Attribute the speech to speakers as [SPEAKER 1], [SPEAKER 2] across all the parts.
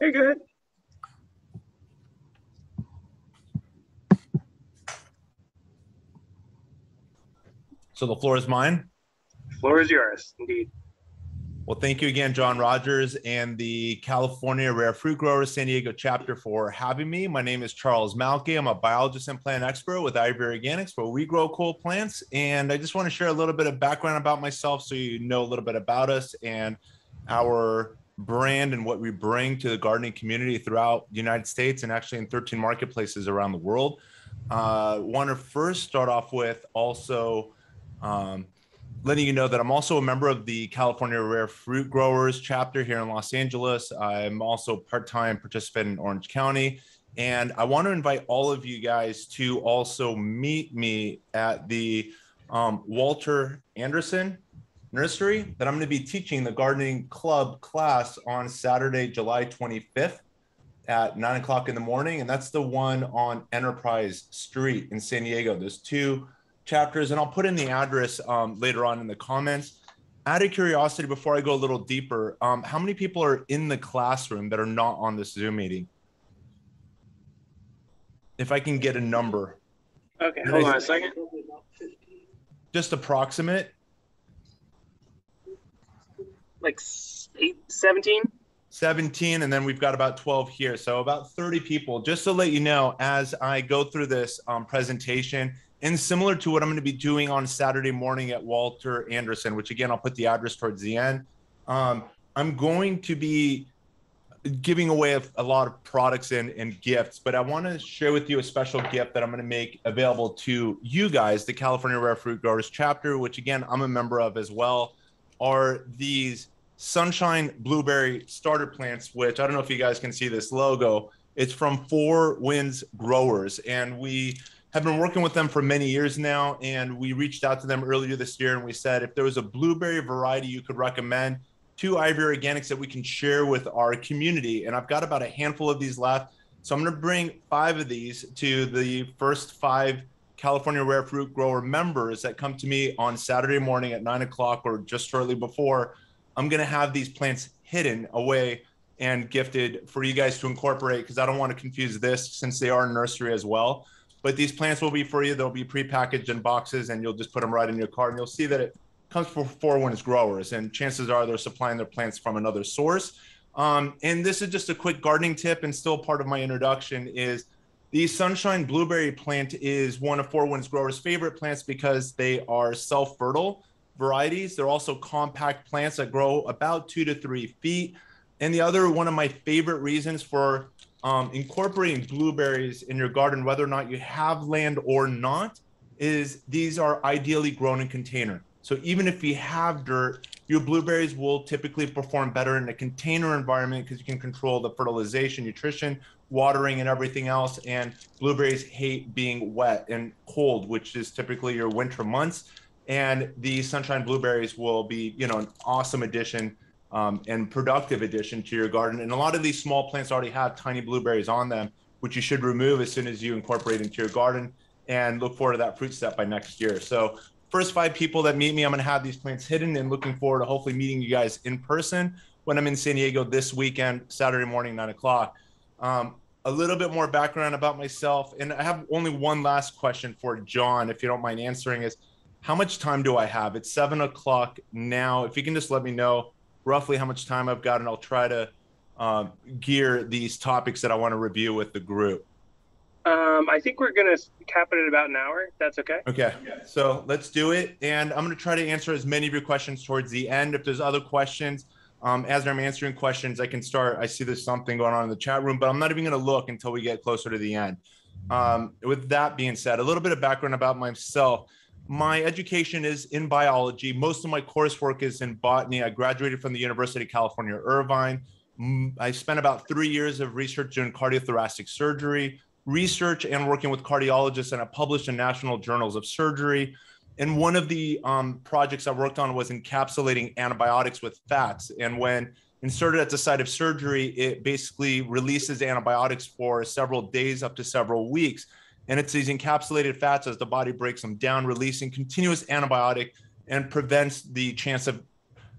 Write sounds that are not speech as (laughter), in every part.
[SPEAKER 1] You're good.
[SPEAKER 2] So the floor is mine.
[SPEAKER 1] Floor is yours, indeed.
[SPEAKER 2] Well, thank you again, John Rogers and the California Rare Fruit Growers San Diego chapter for having me. My name is Charles Malki. I'm a biologist and plant expert with IV Organics, where we grow cool plants. And I just want to share a little bit of background about myself so you know a little bit about us and our brand and what we bring to the gardening community throughout the United States and actually in 13 marketplaces around the world. Uh, want to first start off with also um, letting you know that I'm also a member of the California Rare Fruit Growers chapter here in Los Angeles. I'm also part-time participant in Orange County. And I want to invite all of you guys to also meet me at the um, Walter Andersen Nursery that I'm going to be teaching the gardening club class on Saturday, July 25th at nine o'clock in the morning. And that's the one on Enterprise Street in San Diego. There's two chapters, and I'll put in the address um, later on in the comments. Out of curiosity, before I go a little deeper, um, how many people are in the classroom that are not on this Zoom meeting? If I can get a number.
[SPEAKER 1] Okay, hold on a second.
[SPEAKER 2] Just approximate.
[SPEAKER 1] Like eight, 17?
[SPEAKER 2] 17 and then we've got about 12 here so about 30 people just to let you know as i go through this um, presentation and similar to what I'm going to be doing on Saturday morning at Walter Andersen, which again, I'll put the address towards the end. Um, I'm going to be giving away a, a, lot of products and, and gifts, but I want to share with you a special gift that I'm going to make available to you guys, the California Rare Fruit Growers chapter, which again, I'm a member of as well, are these sunshine blueberry starter plants, which I don't know if you guys can see this logo. It's from Four Winds Growers. And we have been working with them for many years now. And we reached out to them earlier this year and we said if there was a blueberry variety you could recommend to IV Organics that we can share with our community. And I've got about a handful of these left. So I'm going to bring five of these to the first five California Rare Fruit Grower members that come to me on Saturday morning at nine o'clock or just shortly before. I'm going to have these plants hidden away and gifted for you guys to incorporate because I don't want to confuse this since they are nursery as well. But these plants will be for you. They'll be prepackaged in boxes, and you'll just put them right in your cart, and you'll see that it comes from Four Winds growers, and chances are they're supplying their plants from another source. Um, and this is just a quick gardening tip, and still part of my introduction is the sunshine blueberry plant is one of Four Winds growers' favorite plants because they are self-fertile varieties. They're also compact plants that grow about two to three feet. And the other one of my favorite reasons for um, incorporating blueberries in your garden, whether or not you have land or not, is these are ideally grown in container. So even if you have dirt, your blueberries will typically perform better in a container environment because you can control the fertilization, nutrition, watering, and everything else. And blueberries hate being wet and cold, which is typically your winter months. And the sunshine blueberries will be, you know, an awesome addition um, and productive addition to your garden. And a lot of these small plants already have tiny blueberries on them, which you should remove as soon as you incorporate into your garden and look forward to that fruit set by next year. So first five people that meet me, I'm going to have these plants hidden and looking forward to hopefully meeting you guys in person when I'm in San Diego this weekend, Saturday morning, nine o'clock. Um, a little bit more background about myself. And I have only one last question for John, if you don't mind answering is how much time do I have? It's seven o'clock now. If you can just let me know roughly how much time I've got, and I'll try to um, gear these topics that I want to review with the group.
[SPEAKER 1] Um, I think we're going to cap it at about an hour. That's okay.
[SPEAKER 2] Okay. So let's do it. And I'm going to try to answer as many of your questions towards the end. If there's other questions, um, as I'm answering questions, I can start. I see there's something going on in the chat room, but I'm not even going to look until we get closer to the end. Um, with that being said, a little bit of background about myself my education is in biology. Most of my coursework is in botany. I graduated from the University of California, Irvine. I spent about three years of research doing cardiothoracic surgery, research and working with cardiologists, and I published in national journals of surgery. And one of the um, projects I worked on was encapsulating antibiotics with fats. And when inserted at the site of surgery, it basically releases antibiotics for several days up to several weeks. And it's these encapsulated fats as the body breaks them down, releasing continuous antibiotic and prevents the chance of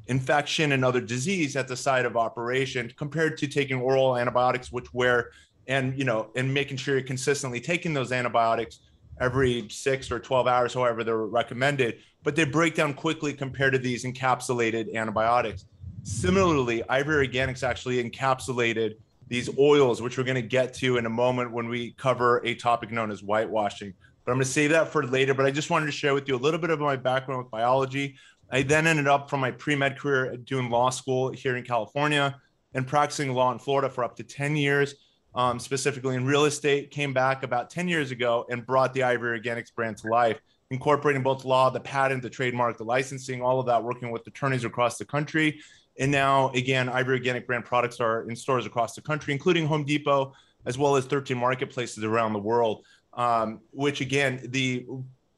[SPEAKER 2] infection and other disease at the site of operation compared to taking oral antibiotics, which where and you know and making sure you're consistently taking those antibiotics every six or 12 hours, however they're recommended, but they break down quickly compared to these encapsulated antibiotics. Similarly, IV Organics actually encapsulated these oils, which we're going to get to in a moment when we cover a topic known as whitewashing. But I'm going to save that for later. But I just wanted to share with you a little bit of my background with biology. I then ended up from my pre med career doing law school here in California and practicing law in Florida for up to 10 years um, specifically in real estate, came back about 10 years ago and brought the IV Organics brand to life, incorporating both law, the patent, the trademark, the licensing, all of that, working with attorneys across the country. And now, again, IV Organic brand products are in stores across the country, including Home Depot, as well as 13 marketplaces around the world. Um, which, again, the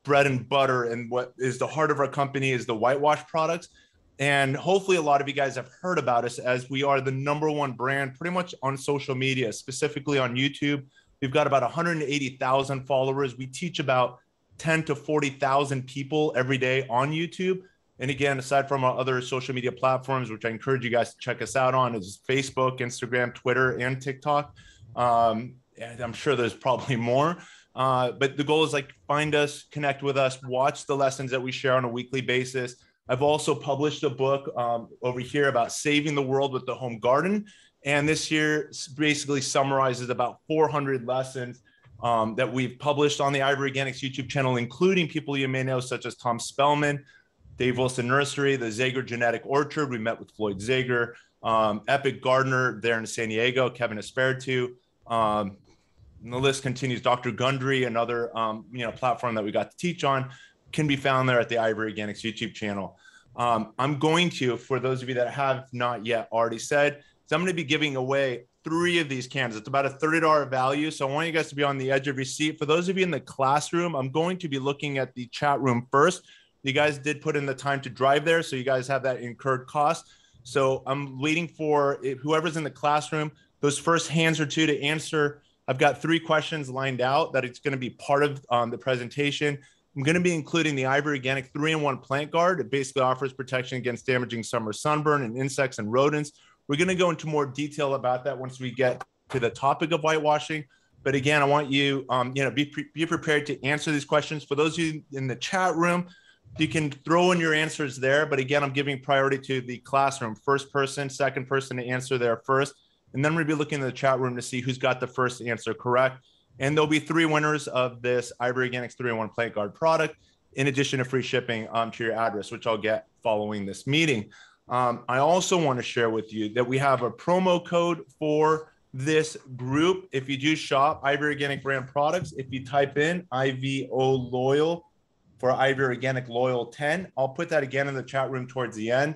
[SPEAKER 2] bread and butter and what is the heart of our company is the whitewash products and hopefully, a lot of you guys have heard about us as we are the number one brand pretty much on social media, specifically on YouTube. We've got about 180,000 followers. We teach about 10 to 40,000 people every day on YouTube. And again, aside from our other social media platforms, which I encourage you guys to check us out on, is Facebook, Instagram, Twitter, and TikTok. Um, and I'm sure there's probably more. Uh, but the goal is like find us, connect with us, watch the lessons that we share on a weekly basis I've also published a book um, over here about saving the world with the home garden. And this year basically summarizes about 400 lessons um, that we've published on the IV Organics YouTube channel, including people you may know, such as Tom Spellman, Dave Wilson Nursery, the Zaiger Genetic Orchard. We met with Floyd Zaiger, um, Epic Gardener there in San Diego, Kevin Espiritu. Um, the list continues. Dr. Gundry, another um, you know platform that we got to teach on can be found there at the IV Organics YouTube channel. Um, I'm going to, for those of you that have not yet already said, so I'm going to be giving away three of these cans. It's about a $30 value. So I want you guys to be on the edge of your seat. For those of you in the classroom, I'm going to be looking at the chat room first. You guys did put in the time to drive there. So you guys have that incurred cost. So I'm waiting for whoever's in the classroom, those first hands or two to answer. I've got three questions lined out that it's going to be part of um, the presentation. I'm going to be including the IV Organic 3-in-1 plant guard. It basically offers protection against damaging summer sunburn and insects and rodents. We're going to go into more detail about that once we get to the topic of whitewashing. But again, I want you, um, you know, be, pre- be prepared to answer these questions. For those of you in the chat room, you can throw in your answers there. But again, I'm giving priority to the classroom, first person, second person to answer there first. And then we'll be looking in the chat room to see who's got the first answer correct. And there'll be three winners of this IV Organics 3-in-1 Plant Guard product, in addition to free shipping um, to your address, which I'll get following this meeting. Um, I also want to share with you that we have a promo code for this group. If you do shop IV Organic brand products, if you type in IVO Loyal for Ivy Organic Loyal 10, I'll put that again in the chat room towards the end.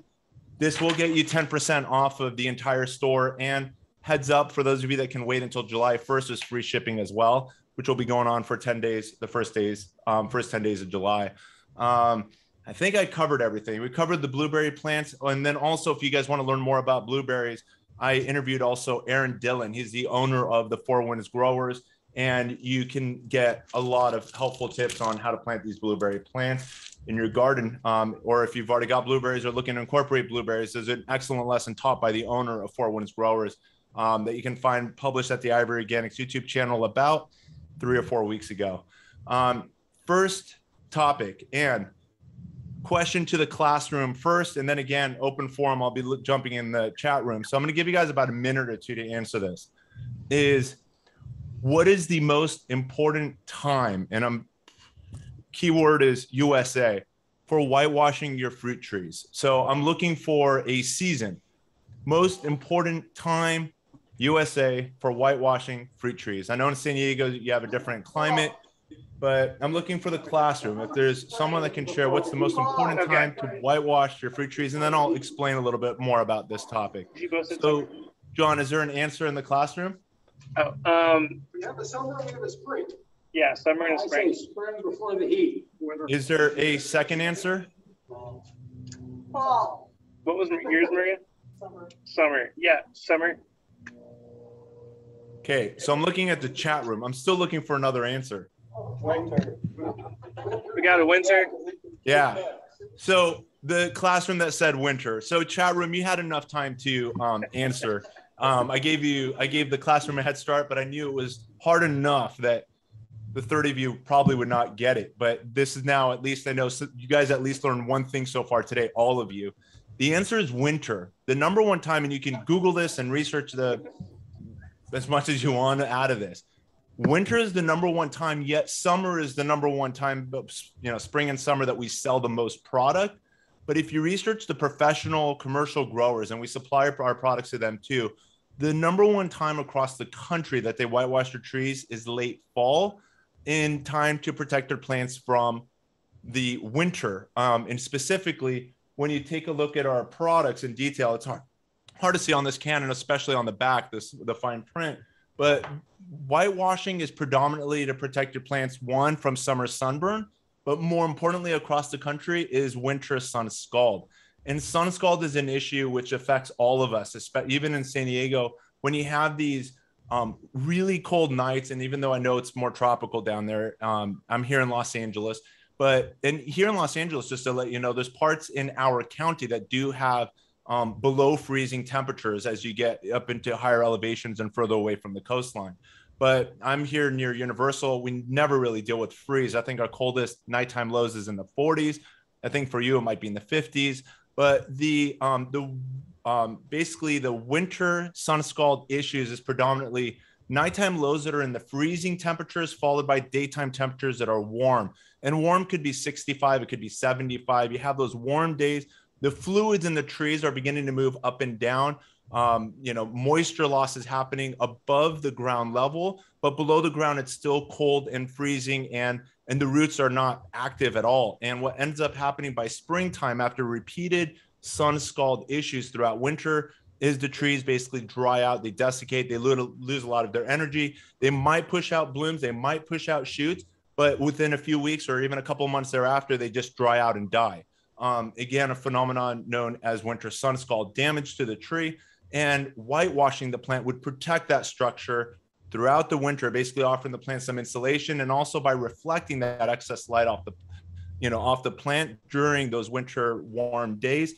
[SPEAKER 2] This will get you 10% off of the entire store and heads up for those of you that can wait until July 1st is free shipping as well, which will be going on for 10 days, the first days, um, first 10 days of July. Um, I think I covered everything. We covered the blueberry plants. And then also, if you guys want to learn more about blueberries, I interviewed also Aaron Dillon. He's the owner of the Four Winds Growers. And you can get a lot of helpful tips on how to plant these blueberry plants in your garden. Um, or if you've already got blueberries or looking to incorporate blueberries, there's an excellent lesson taught by the owner of Four Winds Growers um, that you can find published at the IV Organics YouTube channel about three or four weeks ago. Um, first topic and question to the classroom first, and then again, open forum. I'll be jumping in the chat room. So I'm going to give you guys about a minute or two to answer this. Is what is the most important time? And I'm keyword is USA for whitewashing your fruit trees. So I'm looking for a season. Most important time USA for whitewashing fruit trees. I know in San Diego you have a different climate, but I'm looking for the classroom. If there's someone that can share what's the most important time to whitewash your fruit trees, and then I'll explain a little bit more about this topic. So, John, is there an answer in the classroom?
[SPEAKER 1] Oh, um,
[SPEAKER 3] we have a summer, we have a spring.
[SPEAKER 1] Yeah, summer and spring.
[SPEAKER 3] say spring before the heat.
[SPEAKER 2] Is there a second answer?
[SPEAKER 1] Fall. What was yours, Maria? Summer. Summer. Yeah, summer.
[SPEAKER 2] Okay, so I'm looking at the chat room. I'm still looking for another answer. Winter.
[SPEAKER 1] We got a winter.
[SPEAKER 2] Yeah. So the classroom that said winter. So chat room, you had enough time to um, answer. Um, I gave you, I gave the classroom a head start, but I knew it was hard enough that the 30 of you probably would not get it. But this is now, at least I know you guys at least learned one thing so far today, all of you. The answer is winter. The number one time, and you can Google this and research the as much as you want out of this. Winter is the number one time, yet summer is the number one time, you know, spring and summer that we sell the most product. But if you research the professional commercial growers, and we supply our products to them too, the number one time across the country that they whitewash their trees is late fall in time to protect their plants from the winter. Um, and specifically, when you take a look at our products in detail, it's hard, hard to see on this can and especially on the back, this the fine print. But whitewashing is predominantly to protect your plants, one, from summer sunburn, but more importantly, across the country is winter sun scald. And sun scald is an issue which affects all of us, even in San Diego. When you have these um, really cold nights, and even though I know it's more tropical down there, um, I'm here in Los Angeles. But and here in Los Angeles, just to let you know, there's parts in our county that do have um, below freezing temperatures as you get up into higher elevations and further away from the coastline. But I'm here near Universal. We never really deal with freeze. I think our coldest nighttime lows is in the 40s. I think for you it might be in the 50s. But the um, the um, basically the winter sun scald issues is predominantly nighttime lows that are in the freezing temperatures followed by daytime temperatures that are warm and warm could be 65 it could be 75 you have those warm days the fluids in the trees are beginning to move up and down. Um, you know, moisture loss is happening above the ground level, but below the ground, it's still cold and freezing, and and the roots are not active at all. And what ends up happening by springtime, after repeated sun scald issues throughout winter, is the trees basically dry out, they desiccate, they lose, a lot of their energy. They might push out blooms, they might push out shoots, but within a few weeks or even a couple months thereafter, they just dry out and die. Um, again, a phenomenon known as winter sun scald damage to the tree. And whitewashing the plant would protect that structure throughout the winter, basically offering the plant some insulation and also by reflecting that excess light off the you know off the plant during those winter warm days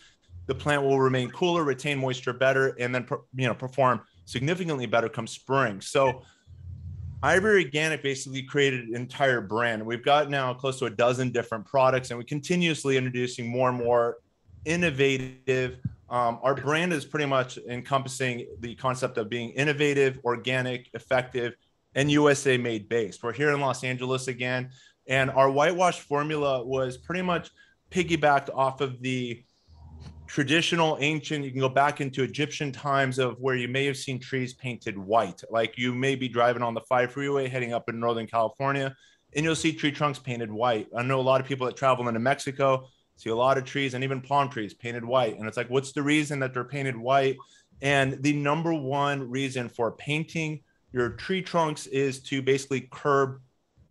[SPEAKER 2] the plant will remain cooler retain moisture better and then you know perform significantly better come spring so IV Organic basically created an entire brand. We've got now close to a dozen different products, and we're continuously introducing more and more innovative. Um, our brand is pretty much encompassing the concept of being innovative, organic, effective, and USA made based. We're here in Los Angeles again, and our whitewash formula was pretty much piggybacked off of the traditional ancient you can go back into egyptian times of where you may have seen trees painted white like you may be driving on the five freeway heading up in northern california and you'll see tree trunks painted white i know a lot of people that travel into mexico see a lot of trees and even palm trees painted white. And it's like what's the reason that they're painted white? And the number one reason for painting your tree trunks is to basically curb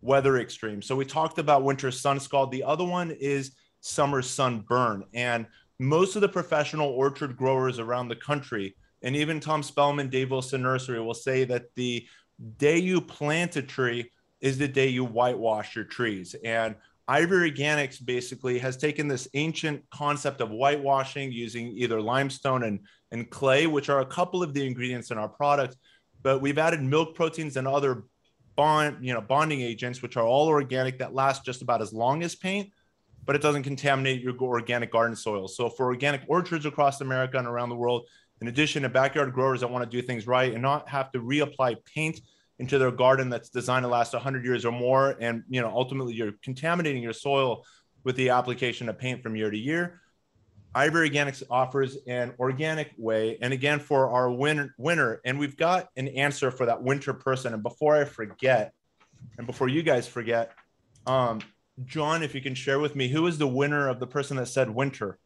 [SPEAKER 2] weather extremes. So we talked about winter sun scald. The other one is summer sunburn. And most of the professional orchard growers around the country, and even Tom Spellman, Dave Wilson Nursery, will say that the day you plant a tree is the day you whitewash your trees. And IV Organics basically has taken this ancient concept of whitewashing using either limestone and, and clay, which are a couple of the ingredients in our product, but we've added milk proteins and other bond, you know, bonding agents, which are all organic that last just about as long as paint but it doesn't contaminate your organic garden soil. So for organic orchards across America and around the world, in addition to backyard growers that want to do things right and not have to reapply paint into their garden that's designed to last 100 years or more, and you know ultimately you're contaminating your soil with the application of paint from year to year. IV Organics offers an organic way, and again for our winter, winter, and we've got an answer for that winter person. And before I forget, and before you guys forget, um, John, if you can share with me who is the winner of the person that said winter.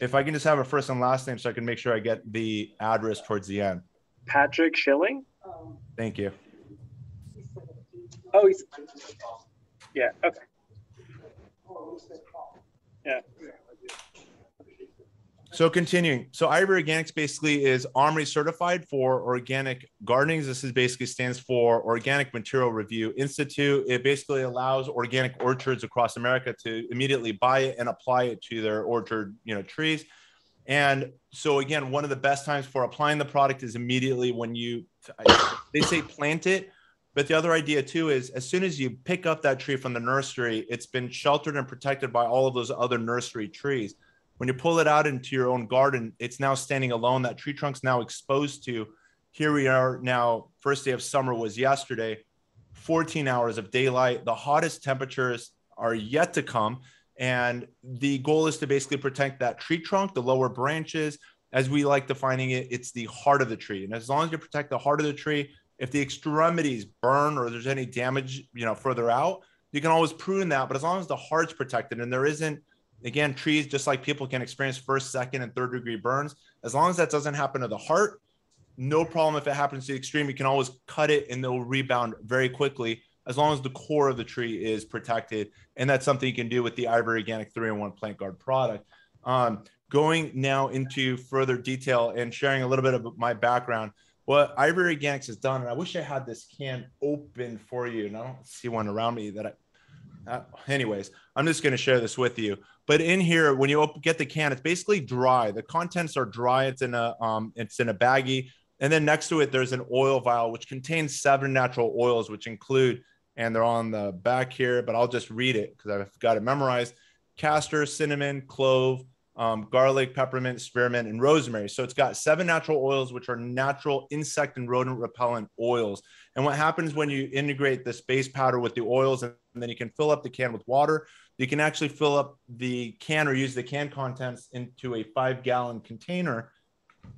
[SPEAKER 2] If I can just have a first and last name so I can make sure I get the address towards the end.
[SPEAKER 1] Patrick Schilling.
[SPEAKER 2] Thank you.
[SPEAKER 1] Oh, he's yeah. Okay. Yeah.
[SPEAKER 2] So continuing, so IV Organics basically is OMRI certified for organic gardenings. This is basically stands for Organic Material Review Institute. It basically allows organic orchards across America to immediately buy it and apply it to their orchard, you know, trees. And so again, one of the best times for applying the product is immediately when you they say plant it, but the other idea too is as soon as you pick up that tree from the nursery, it's been sheltered and protected by all of those other nursery trees when you pull it out into your own garden, it's now standing alone. That tree trunk's now exposed to. Here we are now. First day of summer was yesterday. 14 hours of daylight. The hottest temperatures are yet to come. And the goal is to basically protect that tree trunk, the lower branches. As we like defining it, it's the heart of the tree. And as long as you protect the heart of the tree, if the extremities burn or there's any damage, you know, further out, you can always prune that. But as long as the heart's protected and there isn't Again, trees, just like people can experience first, second, and third degree burns, as long as that doesn't happen to the heart, no problem if it happens to the extreme. You can always cut it and they'll rebound very quickly as long as the core of the tree is protected. And that's something you can do with the IV Organic 3 in 1 Plant Guard product. Um, going now into further detail and sharing a little bit of my background, what IV Organics has done, and I wish I had this can open for you, and I don't see one around me that I, uh, anyways, I'm just going to share this with you. But in here, when you get the can, it's basically dry. The contents are dry. It's in a um, it's in a baggie, and then next to it, there's an oil vial which contains seven natural oils, which include, and they're on the back here. But I'll just read it because I've got it memorized: castor, cinnamon, clove, um, garlic, peppermint, spearmint, and rosemary. So it's got seven natural oils, which are natural insect and rodent repellent oils. And what happens when you integrate this base powder with the oils, and then you can fill up the can with water, you can actually fill up the can or use the can contents into a five gallon container.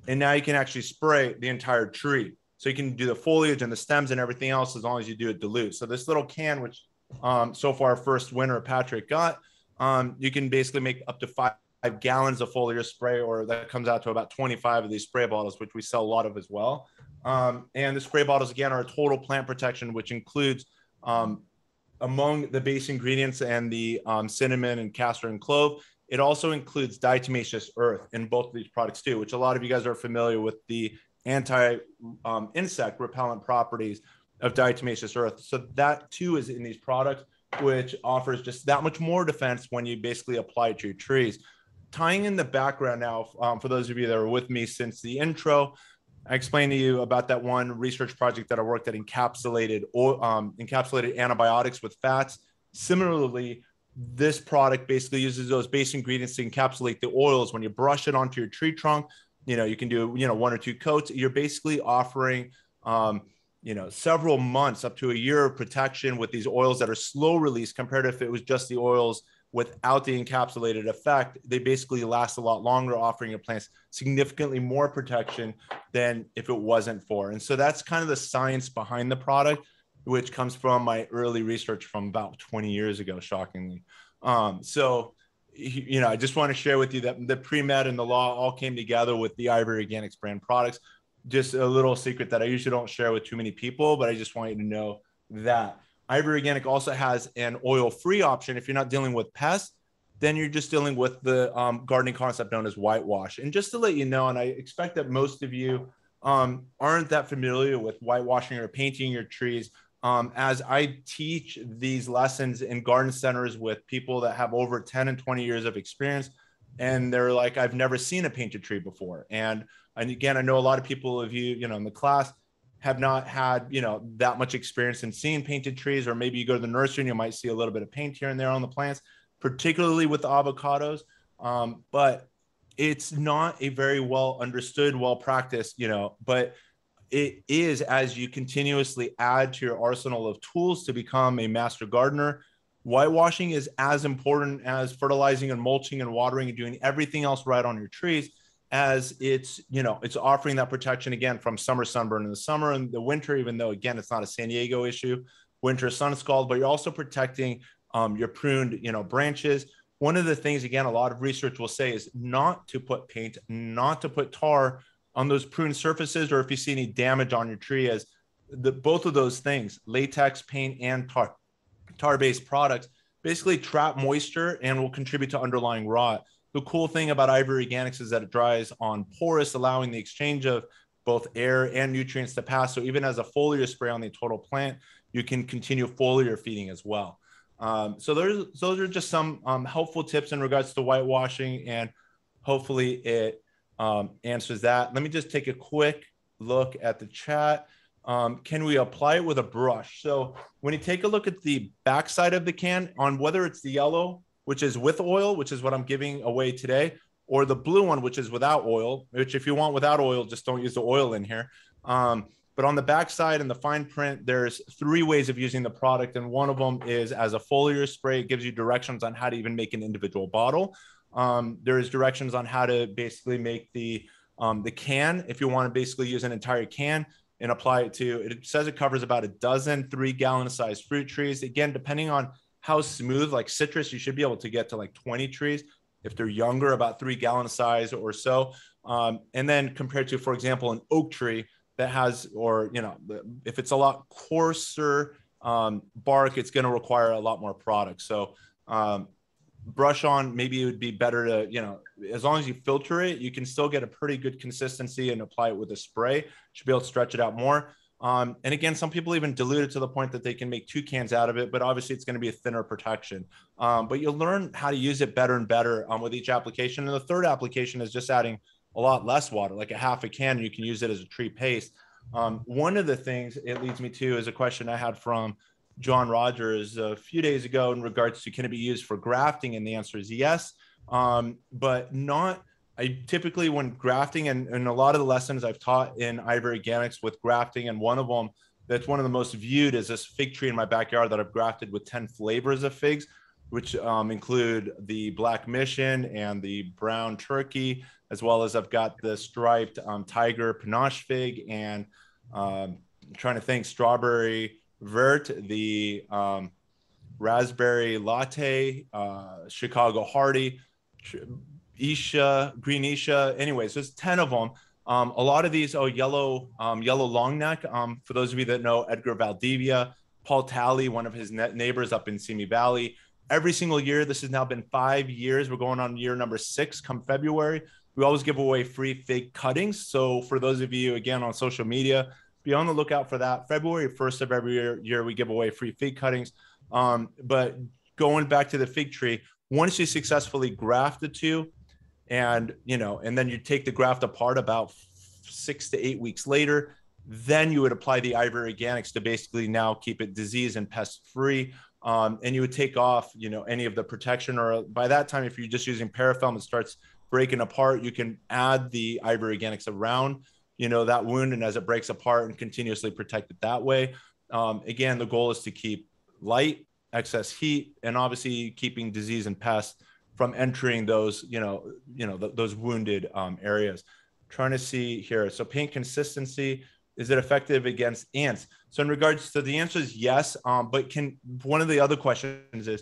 [SPEAKER 2] And now you can actually spray the entire tree. So you can do the foliage and the stems and everything else as long as you do it dilute. So this little can, which um, so far first winner Patrick got, um, you can basically make up to five gallons of foliar spray, or that comes out to about 25 of these spray bottles, which we sell a lot of as well. Um, and the spray bottles, again, are a total plant protection, which includes um, among the base ingredients and the um, cinnamon and castor and clove, it also includes diatomaceous earth in both of these products too, which a lot of you guys are familiar with the anti-insect um, repellent properties of diatomaceous earth. So that too is in these products, which offers just that much more defense when you basically apply it to your trees. Tying in the background now, um, for those of you that are with me since the intro, I explained to you about that one research project that I worked at encapsulated or um, encapsulated antibiotics with fats. Similarly, this product basically uses those base ingredients to encapsulate the oils. When you brush it onto your tree trunk, you know you can do you know one or two coats. You're basically offering um, you know several months up to a year of protection with these oils that are slow release compared to if it was just the oils without the encapsulated effect, they basically last a lot longer, offering your plants significantly more protection than if it wasn't for. And so that's kind of the science behind the product, which comes from my early research from about 20 years ago, shockingly. Um, so, you know, I just want to share with you that the pre med and the law all came together with the IV Organics brand products. Just a little secret that I usually don't share with too many people, but I just want you to know that. IV Organic also has an oil free option. If you're not dealing with pests, then you're just dealing with the um, gardening concept known as whitewash. And just to let you know, and I expect that most of you um, aren't that familiar with whitewashing or painting your trees. Um, as I teach these lessons in garden centers with people that have over 10 and 20 years of experience, and they're like, I've never seen a painted tree before. And, and again, I know a lot of people of you, you know, in the class, have not had you know that much experience in seeing painted trees or maybe you go to the nursery and you might see a little bit of paint here and there on the plants particularly with avocados. Um, but it's not a very well understood well practiced you know but it is as you continuously add to your arsenal of tools to become a master gardener whitewashing is as important as fertilizing and mulching and watering and doing everything else right on your trees as it's you know it's offering that protection again from summer sunburn in the summer and the winter even though again it's not a san diego issue. Winter sun scald but you're also protecting um, your pruned you know branches. One of the things again a lot of research will say is not to put paint not to put tar on those pruned surfaces or if you see any damage on your tree as the both of those things latex paint and tar tar based products basically trap moisture and will contribute to underlying rot The cool thing about IV Organics is that it dries on porous, allowing the exchange of both air and nutrients to pass. So even as a foliar spray on the total plant, you can continue foliar feeding as well. Um, so there's those are just some um, helpful tips in regards to whitewashing, and hopefully it um, answers that. Let me just take a quick look at the chat. Um, can we apply it with a brush? So when you take a look at the backside of the can on whether it's the yellow, which is with oil, which is what I'm giving away today, or the blue one, which is without oil, which if you want without oil, just don't use the oil in here. Um, but on the backside and the fine print, there's three ways of using the product. And one of them is as a foliar spray, it gives you directions on how to even make an individual bottle. Um, there's directions on how to basically make the um, the can if you want to basically use an entire can and apply it to it says it covers about a dozen three gallon sized fruit trees again depending on how smooth like citrus you should be able to get to like 20 trees if they're younger about three gallon size or so. Um, and then compared to for example an oak tree that has or you know if it's a lot coarser um, bark it's going to require a lot more product. So um, brush on maybe it would be better to you know as long as you filter it you can still get a pretty good consistency and apply it with a spray. Should be able to stretch it out more um, and again some people even dilute it to the point that they can make two cans out of it but obviously it's going to be a thinner protection um, but you'll learn how to use it better and better um, with each application and the third application is just adding a lot less water like a half a can and you can use it as a tree paste um, one of the things it leads me to is a question i had from John Rogers a few days ago in regards to can it be used for grafting? And the answer is yes, um, but not. I typically, when grafting, and, and a lot of the lessons I've taught in IV Organics with grafting, and one of them that's one of the most viewed is this fig tree in my backyard that I've grafted with 10 flavors of figs, which um, include the Black Mission and the Brown Turkey, as well as I've got the striped um, Tiger Panache fig and um, trying to think strawberry Vert, the um, raspberry latte, uh, Chicago Hardy, Isha, Green Isha. Anyways, there's 10 of them. Um, a lot of these, oh, yellow, um, yellow long neck. Um, for those of you that know Edgar Valdivia, Paul Talley, one of his neighbors up in Simi Valley. Every single year, this has now been five years. We're going on year number six come February. We always give away free fig cuttings. So for those of you, again, on social media, be on the lookout for that. February 1st of every year, year we give away free fig cuttings. Um, but going back to the fig tree, once you successfully graft the two, and you know, and then you take the graft apart about six to eight weeks later, then you would apply the IV Organics to basically now keep it disease and pest free. Um, and you would take off, you know, any of the protection, or by that time, if you're just using parafilm, it starts breaking apart. You can add the IV Organics around you know that wound and as it breaks apart and continuously protect it that way um, again the goal is to keep light excess heat and obviously keeping disease and pests from entering those you know you know th- those wounded um, areas trying to see here so paint consistency is it effective against ants so in regards to the answer is yes um, but can one of the other questions is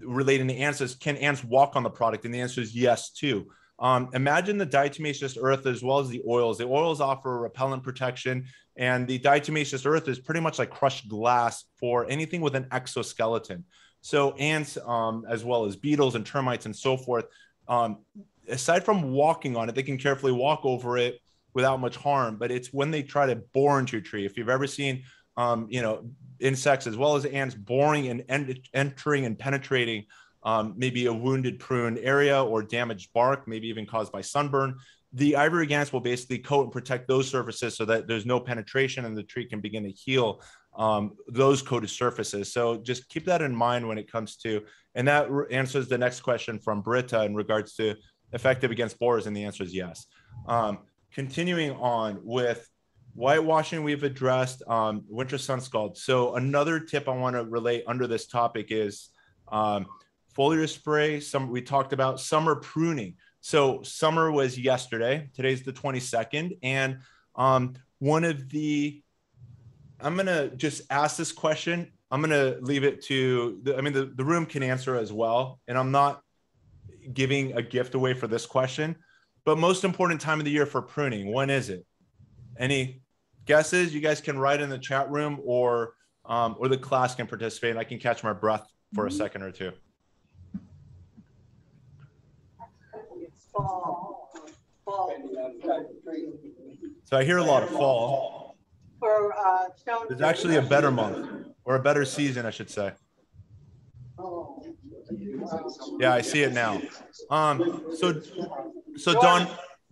[SPEAKER 2] relating to ants is can ants walk on the product and the answer is yes too um, imagine the diatomaceous earth as well as the oils. The oils offer repellent protection, and the diatomaceous earth is pretty much like crushed glass for anything with an exoskeleton. So ants, um, as well as beetles and termites and so forth, um, aside from walking on it, they can carefully walk over it without much harm. But it's when they try to bore into a tree. If you've ever seen, um, you know, insects as well as ants boring and en- entering and penetrating um, maybe a wounded prune area or damaged bark, maybe even caused by sunburn. The IV Organics will basically coat and protect those surfaces so that there's no penetration and the tree can begin to heal um, those coated surfaces. So just keep that in mind when it comes to, and that answers the next question from Britta in regards to effective against borers, and the answer is yes. Um, continuing on with whitewashing, we've addressed um, winter sun scald. So another tip I want to relate under this topic is um, foliar spray. Some we talked about summer pruning. So summer was yesterday. Today's the 22nd, and um, one of the I'm gonna just ask this question. I'm gonna leave it to the, I mean the, the room can answer as well, and I'm not giving a gift away for this question. But most important time of the year for pruning, when is it? Any guesses? You guys can write in the chat room, or um, or the class can participate. And I can catch my breath for a second or two. So I hear a lot of fall.
[SPEAKER 4] For, uh, stone.
[SPEAKER 2] There's actually a better month or a better season, I should say.
[SPEAKER 4] Oh.
[SPEAKER 2] Yeah, I see it now. Um, so, so Don,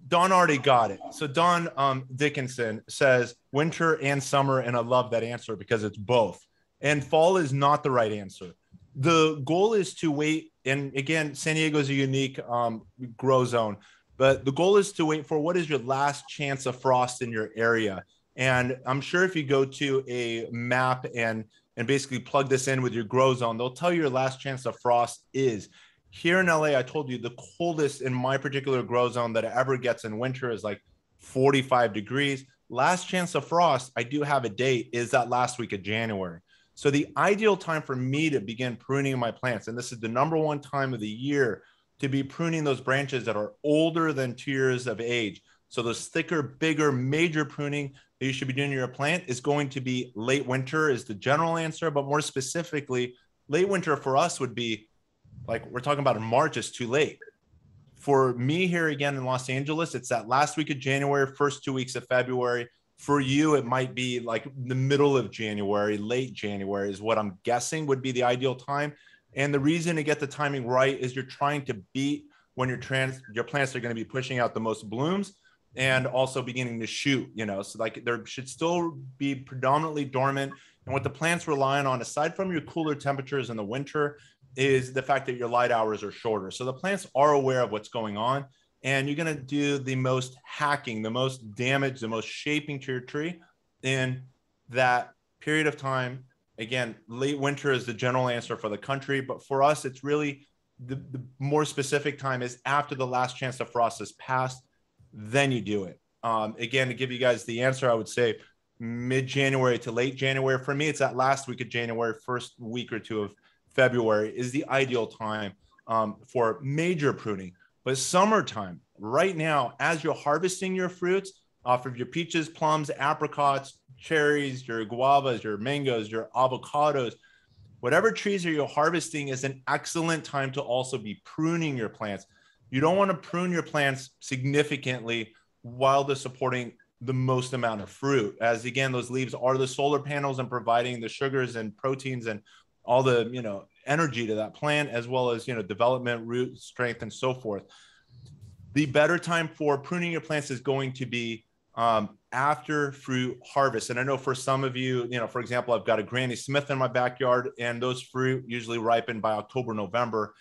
[SPEAKER 2] Don already got it. So Don um, Dickinson says winter and summer, and I love that answer because it's both. And fall is not the right answer. The goal is to wait. And again, San Diego is a unique um, grow zone, but the goal is to wait for what is your last chance of frost in your area. And I'm sure if you go to a map and and basically plug this in with your grow zone, they'll tell you your last chance of frost is. Here in LA, I told you the coldest in my particular grow zone that it ever gets in winter is like 45 degrees. Last chance of frost, I do have a date, is that last week of January. So the ideal time for me to begin pruning my plants, and this is the number one time of the year to be pruning those branches that are older than two years of age. So those thicker, bigger, major pruning that you should be doing your plant is going to be late winter is the general answer, but more specifically, late winter for us would be like we're talking about in March is too late. For me here again in Los Angeles, it's that last week of January, first two weeks of February. For you, it might be like the middle of January, late January is what I'm guessing would be the ideal time. And the reason to get the timing right is you're trying to beat when your trans your plants are going to be pushing out the most blooms and also beginning to shoot, you know. So like there should still be predominantly dormant. And what the plants relying on, aside from your cooler temperatures in the winter, is the fact that your light hours are shorter. So the plants are aware of what's going on, and you're going to do the most hacking, the most damage, the most shaping to your tree in that period of time. Again, late winter is the general answer for the country, but for us, it's really the, the more specific time is after the last chance of frost has passed, then you do it. Um, again, to give you guys the answer, I would say mid January to late January. For me, it's that last week of January, first week or two of February is the ideal time um, for major pruning. But summertime, right now, as you're harvesting your fruits off of your peaches, plums, apricots, cherries, your guavas, your mangoes, your avocados, whatever trees are you harvesting is an excellent time to also be pruning your plants. You don't want to prune your plants significantly while they're supporting the most amount of fruit, as again, those leaves are the solar panels and providing the sugars and proteins and all the you know energy to that plant as well as you know development root strength and so forth. The better time for pruning your plants is going to be um, after fruit harvest. And i know for some of you you know for example i've got a granny smith in my backyard and those fruit usually ripen by october november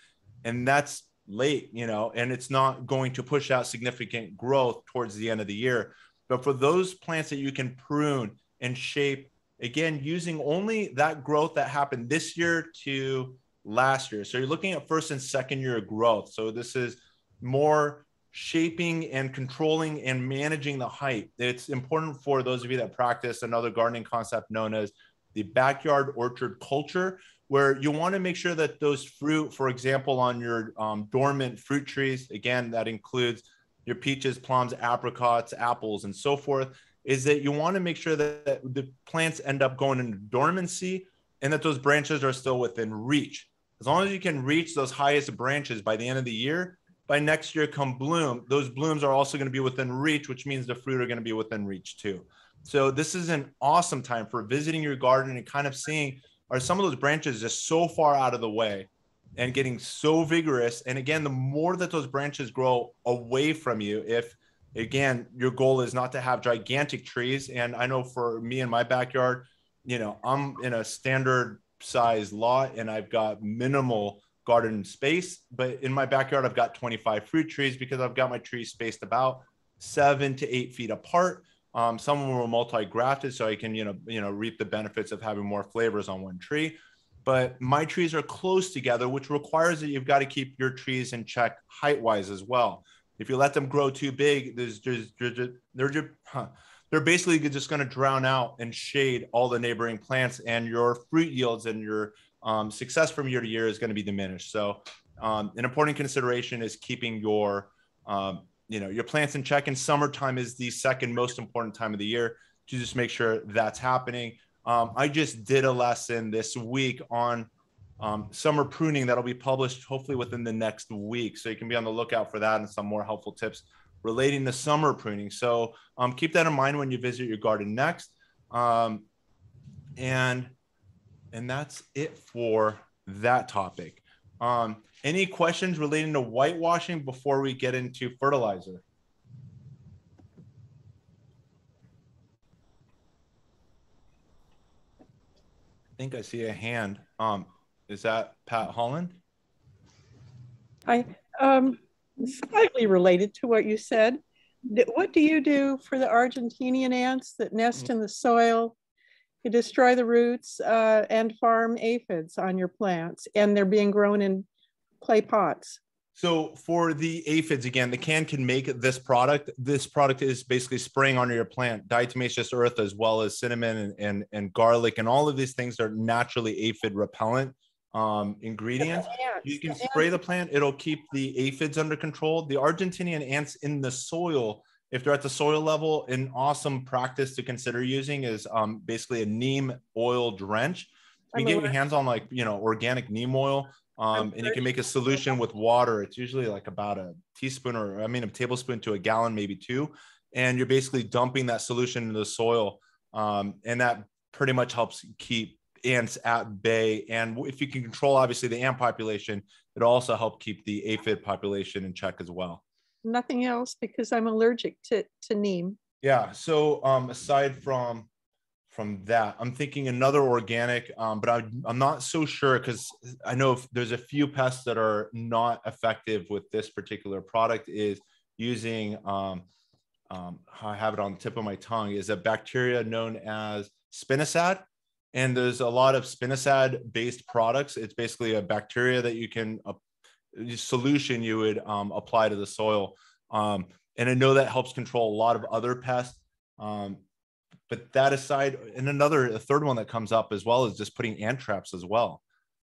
[SPEAKER 2] and that's late you know and it's not going to push out significant growth towards the end of the year but for those plants that you can prune and shape again, using only that growth that happened this year to last year. So you're looking at first and second year growth. So this is more shaping and controlling and managing the height. It's important for those of you that practice another gardening concept known as the backyard orchard culture, where you want to make sure that those fruit, for example, on your um, dormant fruit trees, again, that includes your peaches, plums, apricots, apples, and so forth, is that you want to make sure that the plants end up going into dormancy and that those branches are still within reach. As long as you can reach those highest branches by the end of the year, by next year come bloom, those blooms are also going to be within reach, which means the fruit are going to be within reach too. So this is an awesome time for visiting your garden and kind of seeing are some of those branches just so far out of the way and getting so vigorous. And again, the more that those branches grow away from you, if again, your goal is not to have gigantic trees. And I know for me in my backyard, you know, I'm in a standard size lot and I've got minimal garden space. But in my backyard, I've got 25 fruit trees because I've got my trees spaced about seven to eight feet apart. Um, some of them were multi-grafted, so I can, you know, you know, reap the benefits of having more flavors on one tree. But my trees are close together, which requires that you've got to keep your trees in check height-wise as well. If you let them grow too big, there's just they're just huh, they're basically just going to drown out and shade all the neighboring plants, and your fruit yields and your um, success from year to year is going to be diminished. So, um, an important consideration is keeping your um, you know your plants in check. And summertime is the second most important time of the year to just make sure that's happening. Um, I just did a lesson this week on um, summer pruning that'll be published hopefully within the next week. So you can be on the lookout for that and some more helpful tips relating to summer pruning. So um, keep that in mind when you visit your garden next. Um, and and that's it for that topic. Um, any questions relating to whitewashing before we get into fertilizer? I think I see a hand. Um, is that Pat Holland?
[SPEAKER 5] I, um, slightly related to what you said. What do you do for the Argentinian ants that nest in the soil? You destroy the roots uh, and farm aphids on your plants, and they're being grown in clay pots.
[SPEAKER 2] So for the aphids, again, the can can make this product. This product is basically spraying onto your plant, diatomaceous earth, as well as cinnamon and, and, and garlic, and all of these things are naturally aphid repellent um, ingredients. You can spray the plant; it'll keep the aphids under control. The Argentinian ants in the soil, if they're at the soil level, an awesome practice to consider using is um, basically a neem oil drench. You can get your hands on like you know organic neem oil, um, and you can make a solution with water. It's usually like about a teaspoon or I mean a tablespoon to a gallon, maybe two, and you're basically dumping that solution into the soil, um, and that pretty much helps keep ants at bay. And if you can control obviously the ant population, it'll also help keep the aphid population in check as well.
[SPEAKER 5] Nothing else because I'm allergic to, to neem.
[SPEAKER 2] Yeah. So um, aside from from that, I'm thinking another organic, um, but I, I'm not so sure because I know there's a few pests that are not effective with this particular product. Is using um, um, I have it on the tip of my tongue is a bacteria known as spinosad. And there's a lot of spinosad based products. It's basically a bacteria that you can uh, solution you would um, apply to the soil. Um, and I know that helps control a lot of other pests. Um, but that aside, and another, a third one that comes up as well is just putting ant traps as well.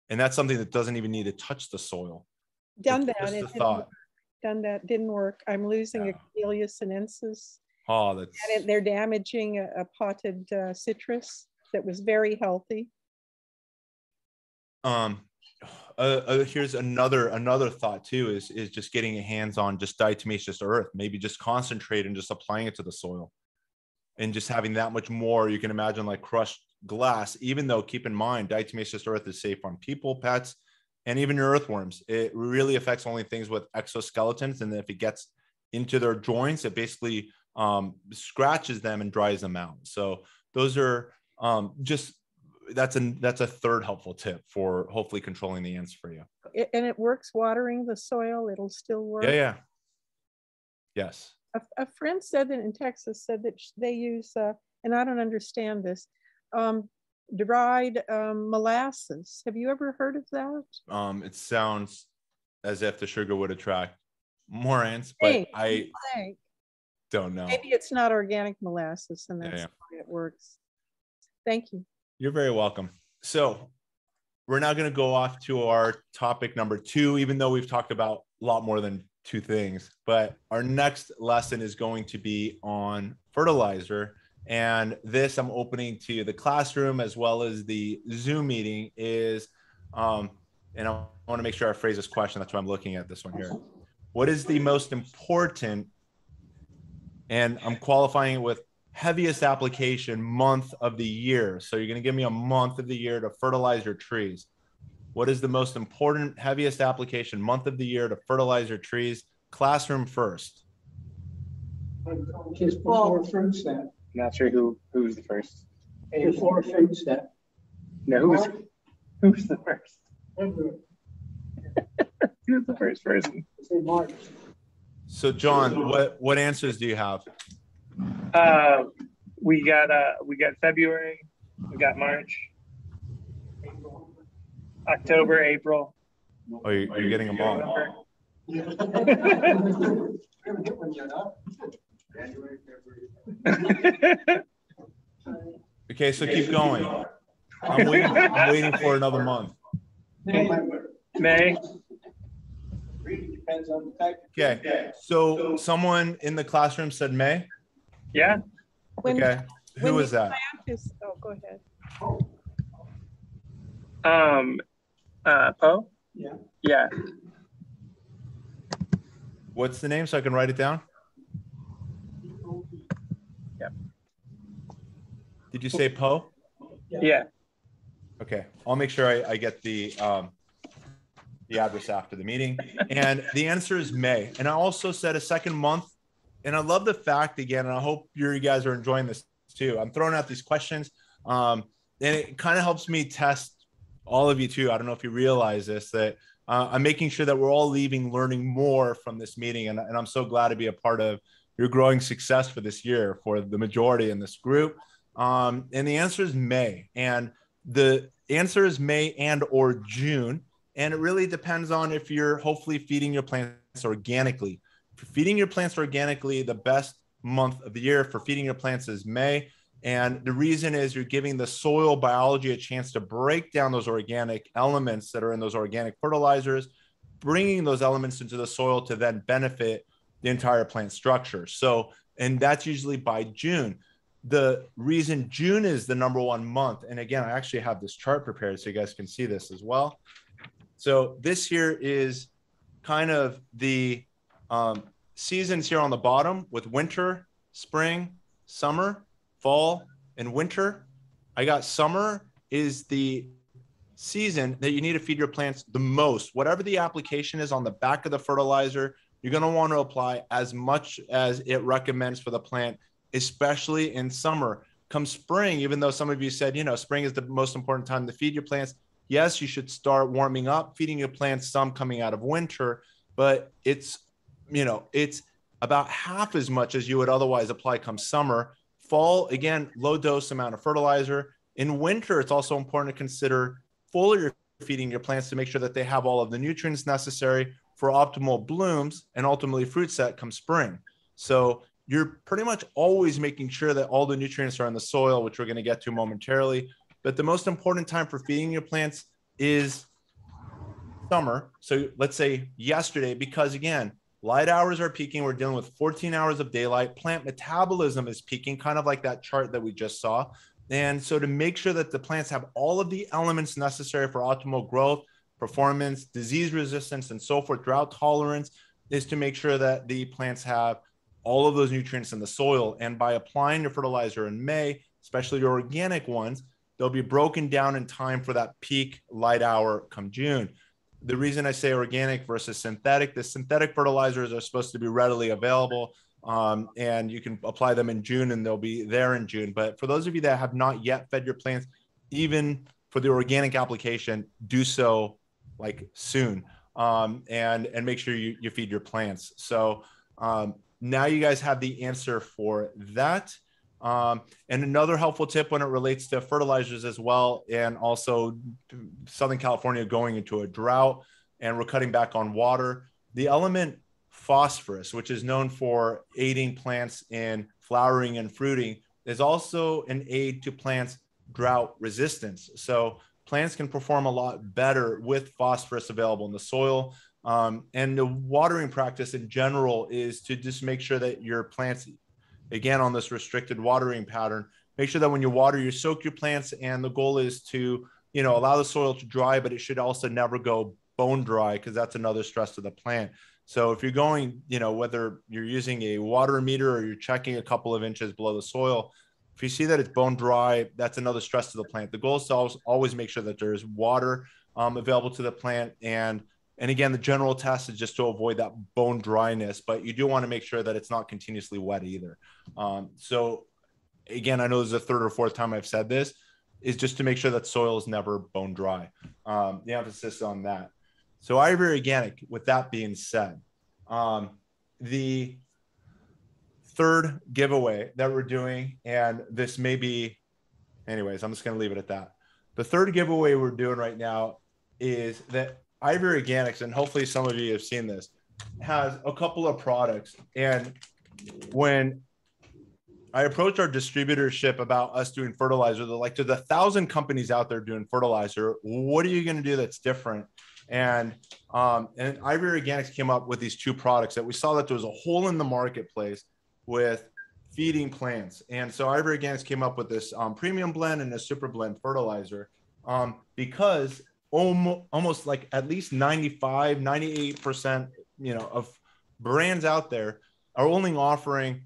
[SPEAKER 2] And that's something that doesn't even need to touch the soil.
[SPEAKER 5] Done
[SPEAKER 2] It's
[SPEAKER 5] that. it
[SPEAKER 2] a
[SPEAKER 5] didn't
[SPEAKER 2] thought.
[SPEAKER 5] work. Done that, didn't work. I'm losing
[SPEAKER 2] Yeah.
[SPEAKER 5] Acacia sinensis.
[SPEAKER 2] Oh, that's
[SPEAKER 5] it- they're damaging a, a potted uh, citrus that was very healthy.
[SPEAKER 2] um uh, uh, here's another another thought too is is just getting your hands on just diatomaceous earth maybe just concentrate and just applying it to the soil and just having that much more you can imagine like crushed glass even though keep in mind diatomaceous earth is safe on people pets and even your earthworms it really affects only things with exoskeletons and if it gets into their joints it basically um, scratches them and dries them out so those are um, just that's a that's a third helpful tip for hopefully controlling the ants for you.
[SPEAKER 5] It- And it works watering the soil. It'll still work.
[SPEAKER 2] Yeah, yeah. Yes.
[SPEAKER 5] A, a friend said that in Texas said that they use, uh, and I don't understand this, um, dried um, molasses. Have you ever heard of that?
[SPEAKER 2] Um, it sounds as if the sugar would attract more ants, but
[SPEAKER 5] Hey,
[SPEAKER 2] I
[SPEAKER 5] think.
[SPEAKER 2] don't know.
[SPEAKER 5] Maybe it's not organic molasses and
[SPEAKER 2] Yeah,
[SPEAKER 5] that's
[SPEAKER 2] yeah.
[SPEAKER 5] why it works. Thank you.
[SPEAKER 2] You're very welcome. So we're now going to go off to our topic number two, even though we've talked about a lot more than two things. But our next lesson is going to be on fertilizer. And this I'm opening to the classroom as well as the Zoom meeting is, um, and I want to make sure I phrase this question. That's why I'm looking at this one here. What is the most important, and I'm qualifying it with heaviest application month of the year. So you're going to give me a month of the year to fertilize your trees. What is the most important, heaviest application month of the year to fertilize your trees? Classroom first.
[SPEAKER 3] Just before fruit set,
[SPEAKER 1] Not sure who who's the first.
[SPEAKER 3] before fruit set.
[SPEAKER 1] No, who's who's the first?
[SPEAKER 3] February, (laughs)
[SPEAKER 1] Who's the first person?
[SPEAKER 3] say March.
[SPEAKER 2] So John, what what answers do you have?
[SPEAKER 1] Uh, we got uh we got February, we got March, October, April.
[SPEAKER 2] Oh, you're, you're getting them all.
[SPEAKER 1] November.
[SPEAKER 3] Haven't hit one yet, huh?
[SPEAKER 2] Okay, so keep going. I'm waiting. I'm waiting for another month.
[SPEAKER 1] May.
[SPEAKER 3] Really depends on the type.
[SPEAKER 2] Okay, so someone in the classroom said May.
[SPEAKER 1] Yeah.
[SPEAKER 5] When,
[SPEAKER 2] Okay, who was that?
[SPEAKER 5] oh, go ahead.
[SPEAKER 1] Um. Uh, Poe?
[SPEAKER 3] Yeah.
[SPEAKER 1] Yeah.
[SPEAKER 2] What's the name so I can write it down? Yeah. Did you say Poe?
[SPEAKER 1] Yeah. yeah.
[SPEAKER 2] Okay. I'll make sure I, I get the um, the address after the meeting. And the answer is May. And I also said a second month. And I love the fact again, and I hope you guys are enjoying this too. I'm throwing out these questions. Um, and it kind of helps me test all of you too. I don't know if you realize this, that uh, I'm making sure that we're all leaving learning more from this meeting. And, and I'm so glad to be a part of your growing success for this year for the majority in this group. Um, and the answer is May. And the answer is May and or June. And it really depends on if you're hopefully feeding your plants organically. For feeding your plants organically, the best month of the year for feeding your plants is May. And the reason is you're giving the soil biology a chance to break down those organic elements that are in those organic fertilizers, bringing those elements into the soil to then benefit the entire plant structure. So, and that's usually by June. The reason June is the number one month, and again, I actually have this chart prepared so you guys can see this as well. So, this here is kind of the um, seasons here on the bottom with winter, spring, summer, fall, and winter. I got summer is the season that you need to feed your plants the most. Whatever the application is on the back of the fertilizer, you're going to want to apply as much as it recommends for the plant, especially in summer. Come spring, even though some of you said, you know, spring is the most important time to feed your plants. Yes, you should start warming up, feeding your plants some coming out of winter, but it's, you know, it's about half as much as you would otherwise apply come summer. Fall, again, low dose amount of fertilizer. In winter, it's also important to consider foliar feeding your plants to make sure that they have all of the nutrients necessary for optimal blooms and ultimately fruit set come spring. So you're pretty much always making sure that all the nutrients are in the soil, which we're going to get to momentarily. But the most important time for feeding your plants is summer. So let's say yesterday, because again, light hours are peaking. We're dealing with 14 hours of daylight. Plant metabolism is peaking, kind of like that chart that we just saw. And so to make sure that the plants have all of the elements necessary for optimal growth, performance, disease resistance, and so forth, drought tolerance, is to make sure that the plants have all of those nutrients in the soil. And by applying your fertilizer in May, especially your organic ones, they'll be broken down in time for that peak light hour come June. The reason I say organic versus synthetic, the synthetic fertilizers are supposed to be readily available um, and you can apply them in June and they'll be there in June. But for those of you that have not yet fed your plants, even for the organic application, do so like soon um, and and make sure you, you feed your plants. So um, now you guys have the answer for that. Um, and another helpful tip when it relates to fertilizers as well, and also Southern California going into a drought and we're cutting back on water. The element phosphorus, which is known for aiding plants in flowering and fruiting, is also an aid to plants' drought resistance. So plants can perform a lot better with phosphorus available in the soil. Um, and the watering practice in general is to just make sure that your plants, again, on this restricted watering pattern, make sure that when you water, you soak your plants. And the goal is to, you know, allow the soil to dry, but it should also never go bone dry because that's another stress to the plant. So if you're going, you know, whether you're using a water meter or you're checking a couple of inches below the soil, if you see that it's bone dry, that's another stress to the plant. The goal is to always make sure that there's water um, available to the plant. And, and again, the general test is just to avoid that bone dryness, but you do want to make sure that it's not continuously wet either. Um, so again, I know this is the third or fourth time I've said this, is just to make sure that soil is never bone dry. Um, the emphasis on that. So IV Organic, with that being said, um, the third giveaway that we're doing, and this may be, anyways, I'm just going to leave it at that. The third giveaway we're doing right now is that IV Organics, and hopefully some of you have seen this, has a couple of products. And when I approached our distributorship about us doing fertilizer, they're like, there's a thousand companies out there doing fertilizer. What are you going to do that's different? And um, and IV Organics came up with these two products that we saw that there was a hole in the marketplace with feeding plants. And so IV Organics came up with this um, premium blend and a super blend fertilizer um, because almost, almost like at least 95, 98%, you know, of brands out there are only offering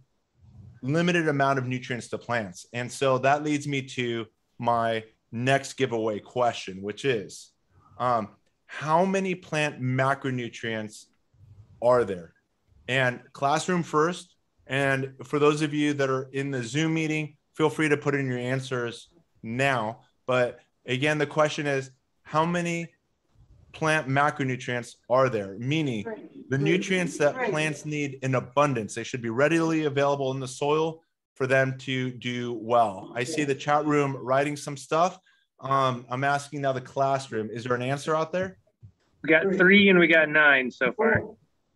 [SPEAKER 2] limited amount of nutrients to plants. And so that leads me to my next giveaway question, which is um, how many plant macronutrients are there? And classroom first. And for those of you that are in the Zoom meeting, feel free to put in your answers now. But again, the question is how many plant macronutrients are there? Meaning the nutrients that plants need in abundance. They should be readily available in the soil for them to do well. I see the chat room writing some stuff. Um, I'm asking now the classroom. Is there an answer out there?
[SPEAKER 1] We got three and we got nine so far.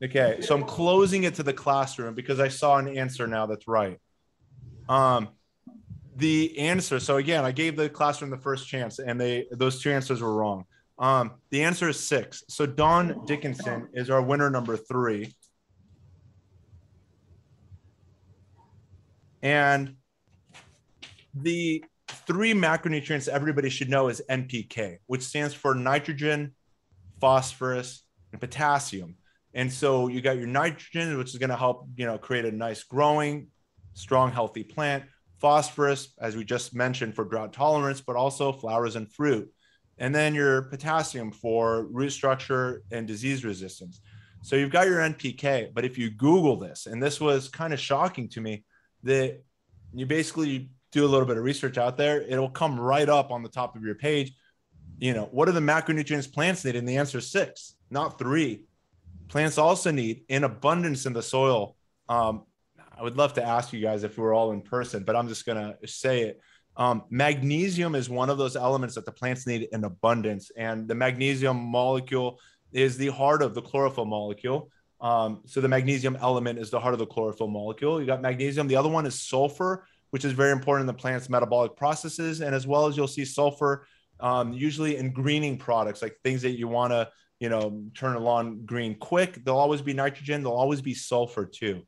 [SPEAKER 2] Okay, so I'm closing it to the classroom because I saw an answer now that's right. Um, the answer. So again, I gave the classroom the first chance, and they those two answers were wrong. Um, the answer is six. So Dawn Dickinson is our winner number three. And the three macronutrients everybody should know is NPK, which stands for nitrogen, phosphorus, and potassium. And so you got your nitrogen, which is going to help, you know, create a nice growing, strong, healthy plant. Phosphorus, as we just mentioned, for drought tolerance, but also flowers and fruit. And then your potassium for root structure and disease resistance. So you've got your NPK, but if you Google this, and this was kind of shocking to me, that you basically do a little bit of research out there, it'll come right up on the top of your page. You know, what are the macronutrients plants need? And the answer is six, not three. Plants also need in abundance in the soil. Um, I would love to ask you guys if we were all in person, but I'm just going to say it. Um, magnesium is one of those elements that the plants need in abundance. And the magnesium molecule is the heart of the chlorophyll molecule. Um, so the magnesium element is the heart of the chlorophyll molecule. You got magnesium. The other one is sulfur, which is very important in the plant's metabolic processes. And as well as you'll see sulfur um, usually in greening products, like things that you want to, you know, turn a lawn green quick. There'll always be nitrogen. There'll always be sulfur too.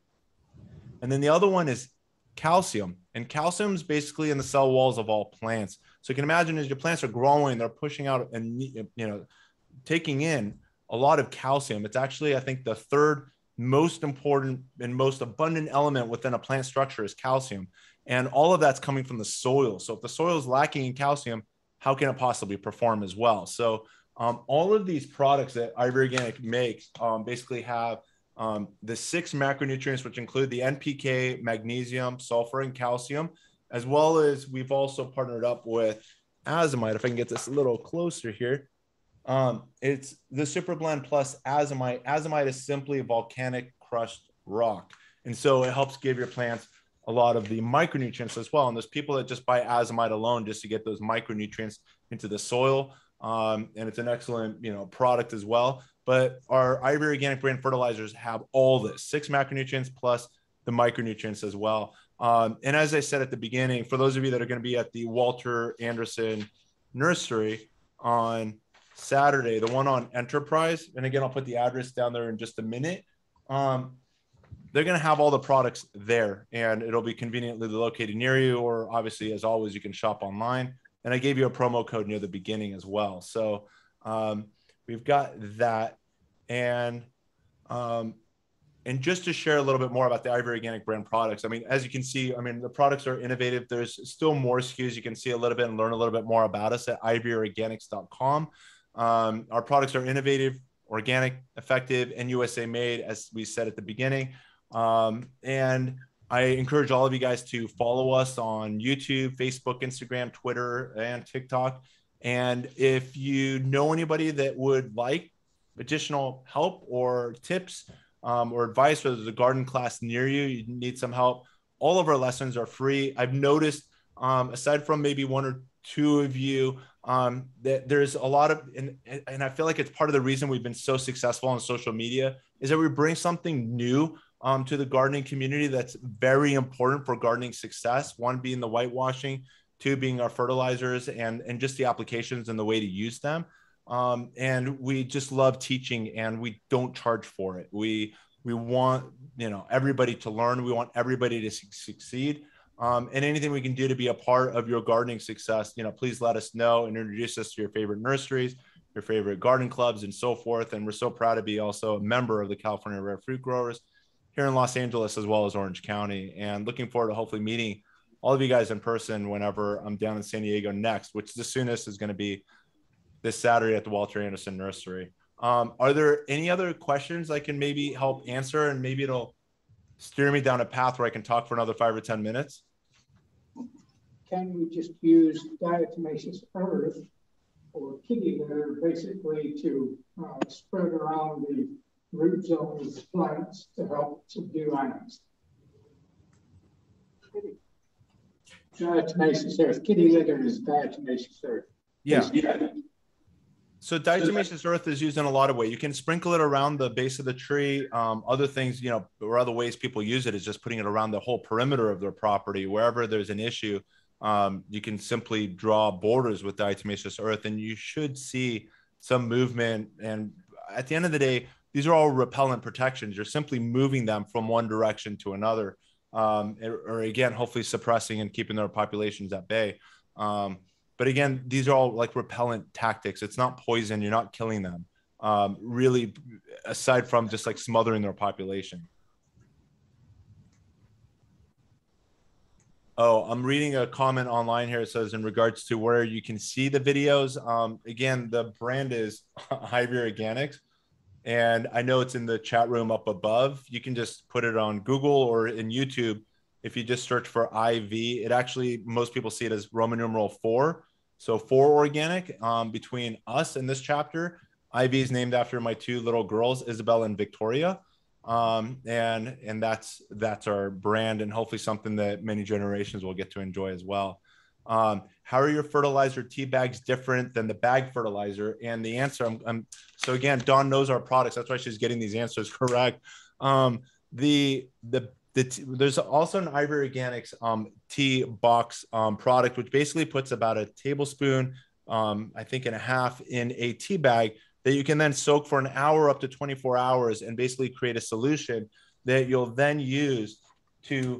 [SPEAKER 2] And then the other one is calcium. And calcium is basically in the cell walls of all plants. So you can imagine as your plants are growing, they're pushing out and, you know, taking in a lot of calcium. It's actually, I think, the third most important and most abundant element within a plant structure is calcium. And all of that's coming from the soil. So if the soil is lacking in calcium, how can it possibly perform as well? So um, all of these products that IV Organic makes um, basically have um, the six macronutrients, which include the NPK, magnesium, sulfur, and calcium, as well as we've also partnered up with azomite. If I can get this a little closer here, um, it's the Super Blend Plus azomite. Azomite is simply a volcanic crushed rock, and so it helps give your plants a lot of the micronutrients as well. And there's people that just buy azomite alone just to get those micronutrients into the soil. Um, and it's an excellent, you know, product as well. But our IV Organic brand fertilizers have all this six macronutrients plus the micronutrients as well. Um, and as I said at the beginning, for those of you that are going to be at the Walter Andersen Nursery on Saturday, the one on Enterprise, and again, I'll put the address down there in just a minute. Um, they're going to have all the products there and it'll be conveniently located near you or obviously as always you can shop online and i gave you a promo code near the beginning as well so um, we've got that and um, and just to share a little bit more about the IV Organic brand products i mean as you can see i mean the products are innovative. There's still more skus you can see a little bit and learn a little bit more about us at ivorganics.com um, our products are innovative organic effective and usa made as we said at the beginning. Um, and I encourage all of you guys to follow us on YouTube, Facebook, Instagram, Twitter, and TikTok. And if you know anybody that would like additional help or tips um, or advice, whether there's a garden class near you, you need some help, all of our lessons are free. I've noticed, um, aside from maybe one or two of you, um, that there's a lot of, and, and I feel like it's part of the reason we've been so successful on social media is that we bring something new um, to the gardening community that's very important for gardening success. One being the whitewashing, two being our fertilizers, and and just the applications and the way to use them. Um, and we just love teaching, and we don't charge for it. We we want you know everybody to learn. We want everybody to su- succeed. Um, and anything we can do to be a part of your gardening success, you know, please let us know and introduce us to your favorite nurseries, your favorite garden clubs, and so forth. And we're so proud to be also a member of the California Rare Fruit Growers here in Los Angeles as well as Orange County. And looking forward to hopefully meeting all of you guys in person whenever I'm down in San Diego next, which the soonest is going to be this Saturday at the Walter Andersen Nursery. Um, are there any other questions I can maybe help answer and maybe it'll steer me down a path where I can talk for another five or 10 minutes?
[SPEAKER 3] Can we just use diatomaceous earth or kitty litter basically to uh, spread around the root zones of plants to help subdue ants? Diatomaceous earth, kitty litter is diatomaceous earth.
[SPEAKER 2] Yeah. So diatomaceous earth is used in a lot of ways. You can sprinkle it around the base of the tree. Um, other things, you know, or other ways people use it is just putting it around the whole perimeter of their property. Wherever there's an issue, um, you can simply draw borders with diatomaceous earth, and you should see some movement. And at the end of the day, these are all repellent protections. You're simply moving them from one direction to another, um, or, or, again, hopefully suppressing and keeping their populations at bay. Um, but again, these are all like repellent tactics. It's not poison. You're not killing them. Um, really, aside from just like smothering their population. Oh, I'm reading a comment online here. It says in regards to where you can see the videos. Um, again, the brand is (laughs) IV Organics. And I know it's in the chat room up above. You can just put it on Google or in YouTube. If you just search for IV, it actually, most people see it as Roman numeral four. So for organic, um, between us and this chapter, Ivy is named after my two little girls, Isabel and Victoria. Um, and and that's that's our brand and hopefully something that many generations will get to enjoy as well. Um, how are your fertilizer tea bags different than the bag fertilizer? And the answer, I'm, I'm so again, Dawn knows our products. That's why she's getting these answers (laughs) correct. Um, the the the t- there's also an IV Organics um, tea box um, product, which basically puts about a tablespoon, um, I think, and a half in a tea bag that you can then soak for an hour up to 24 hours and basically create a solution that you'll then use to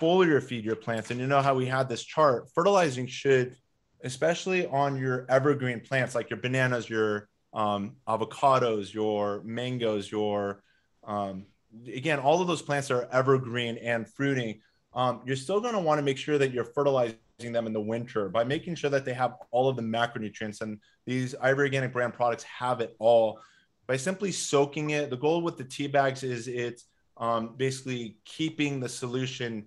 [SPEAKER 2] foliar feed your plants. And you know how we had this chart fertilizing should, especially on your evergreen plants like your bananas, your um, avocados, your mangoes, your um, again, all of those plants are evergreen and fruiting. Um, you're still going to want to make sure that you're fertilizing them in the winter by making sure that they have all of the macronutrients. And these IV Organic brand products have it all by simply soaking it. The goal with the tea bags is it's um, basically keeping the solution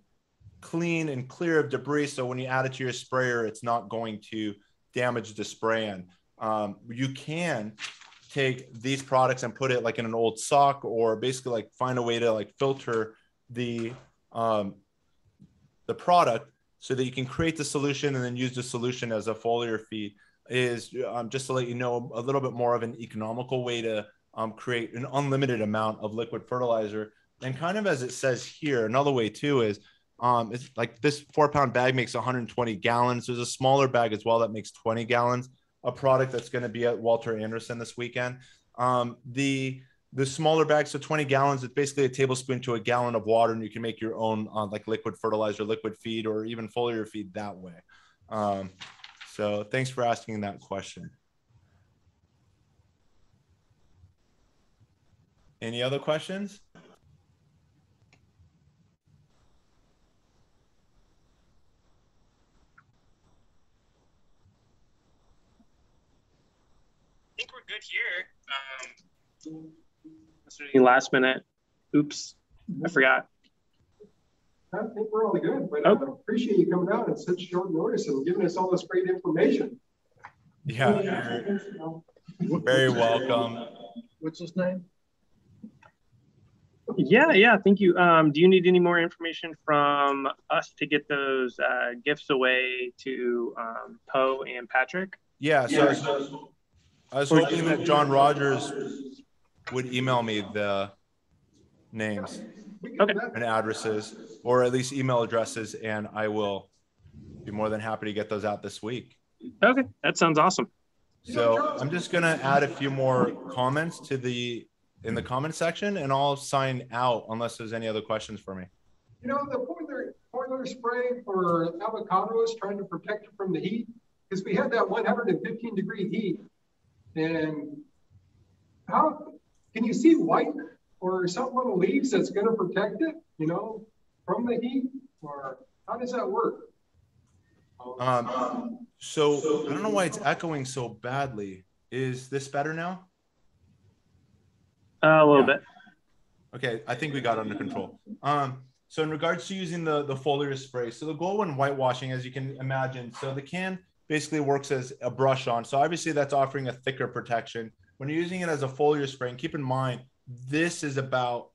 [SPEAKER 2] clean and clear of debris. So when you add it to your sprayer, it's not going to damage the spray. Um, you can take these products and put it like in an old sock or basically like find a way to like filter the um, the product so that you can create the solution and then use the solution as a foliar feed is um, just to let you know a little bit more of an economical way to um, create an unlimited amount of liquid fertilizer. And kind of as it says here another way too is um, it's like this four pound bag makes 120 gallons. There's a smaller bag as well that makes 20 gallons a product that's going to be at Walter Andersen this weekend. Um, the the smaller bags, so 20 gallons, it's basically a tablespoon to a gallon of water, and you can make your own uh, like liquid fertilizer, liquid feed, or even foliar feed that way. Um, so thanks for asking that question. Any other questions?
[SPEAKER 1] Good here. Um, any last minute? Oops, I forgot.
[SPEAKER 6] I think we're all good, but I oh. appreciate you coming out at such short notice and giving us all this great information.
[SPEAKER 2] Yeah, very welcome.
[SPEAKER 3] What's his name?
[SPEAKER 1] Yeah, yeah, thank you. Um, do you need any more information from us to get those uh, gifts away to um, Poe and Patrick?
[SPEAKER 2] Yeah, so, yeah. so I was hoping that John Rogers would email me the names
[SPEAKER 1] okay.
[SPEAKER 2] and addresses, or at least email addresses, and I will be more than happy to get those out this week.
[SPEAKER 1] Okay, that sounds awesome.
[SPEAKER 2] So I'm just gonna add a few more comments to the in the comment section, and I'll sign out unless there's any other questions for me.
[SPEAKER 6] You know, the foliar, foliar spray for avocados trying to protect it from the heat, because we had that 115 degree heat and how can you see white or something on the leaves that's going to protect it, you know, from the heat? Or how does that work?
[SPEAKER 2] Um, so I don't know why it's echoing so badly. Is this better now?
[SPEAKER 1] Uh, a little
[SPEAKER 2] Yeah.
[SPEAKER 1] bit.
[SPEAKER 2] Okay, I think we got under control. Um, so in regards to using the the foliar spray, so the goal when whitewashing, as you can imagine, so the can basically works as a brush on. So obviously that's offering a thicker protection. When you're using it as a foliar spray, and keep in mind this is about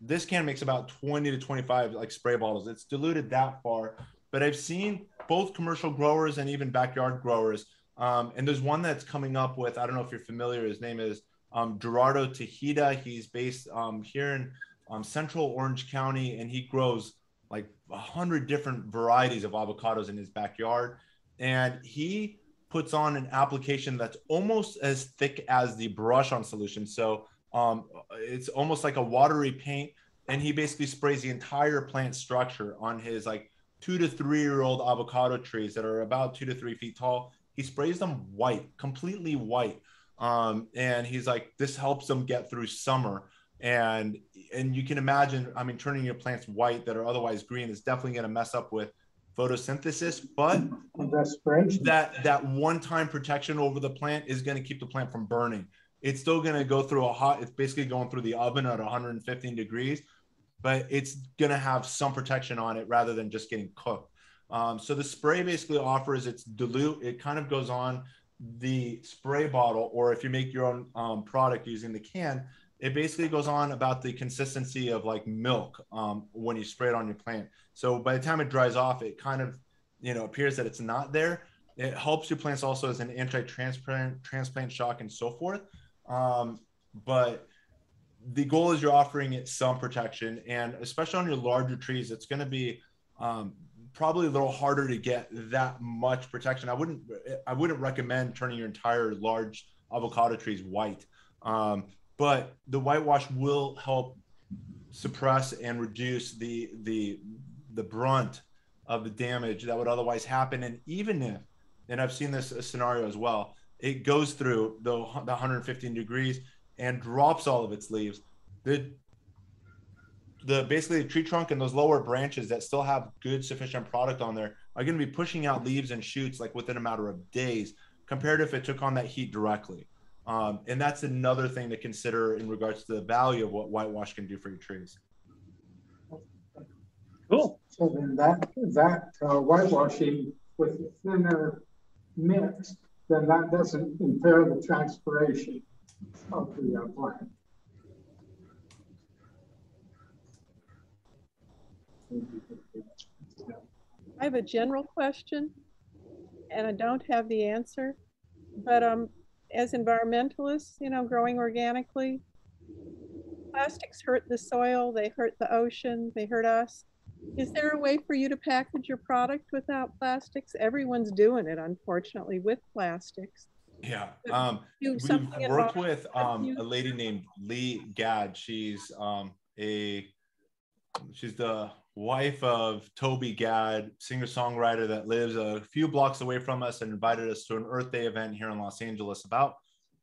[SPEAKER 2] this can makes about 20 to 25 like spray bottles. It's diluted that far, but I've seen both commercial growers and even backyard growers. Um, and there's one that's coming up with I don't know if you're familiar. His name is um, Gerardo Tejeda. He's based um, here in um, Central Orange County, and he grows like a hundred different varieties of avocados in his backyard. And he puts on an application that's almost as thick as the brush-on solution. So um, it's almost like a watery paint, and he basically sprays the entire plant structure on his like two to three year old avocado trees that are about two to three feet tall. He sprays them white, completely white um, and he's like this helps them get through summer and and you can imagine i mean turning your plants white that are otherwise green is definitely going to mess up with photosynthesis but that that one time protection over the plant is going to keep the plant from burning. It's still going to go through a hot it's basically going through the oven at 115 degrees but it's going to have some protection on it rather than just getting cooked. Um, so the spray basically offers it's dilute it kind of goes on the spray bottle or if you make your own um, product using the can it basically goes on about the consistency of like milk um, when you spray it on your plant. So by the time it dries off it kind of you know appears that it's not there. It helps your plants also as an anti-transplant transplant shock and so forth. Um, but the goal is you're offering it some protection and especially on your larger trees it's going to be um, probably a little harder to get that much protection. I wouldn't i wouldn't recommend turning your entire large avocado trees white. Um, but the whitewash will help suppress and reduce the the the brunt of the damage that would otherwise happen. And even if and i've seen this scenario as well it goes through the, the 115 degrees and drops all of its leaves. The the basically the tree trunk and those lower branches that still have good sufficient product on there are going to be pushing out leaves and shoots like within a matter of days compared to if it took on that heat directly um, and that's another thing to consider in regards to the value of what whitewash can do for your trees
[SPEAKER 1] Cool.
[SPEAKER 3] So then that, that uh, whitewashing with the thinner mix, then that doesn't impair the transpiration of the uh, plant.
[SPEAKER 5] I have a general question and I don't have the answer. But um, as environmentalists, you know, growing organically, plastics hurt the soil, they hurt the ocean, they hurt us. Is there a way for you to package your product without plastics? Everyone's doing it, unfortunately, with plastics.
[SPEAKER 2] yeah um, we've worked with um, a lady named lee Gad she's um, a she's the wife of toby Gad singer songwriter that lives a few blocks away from us and invited us to an earth day event here in los angeles about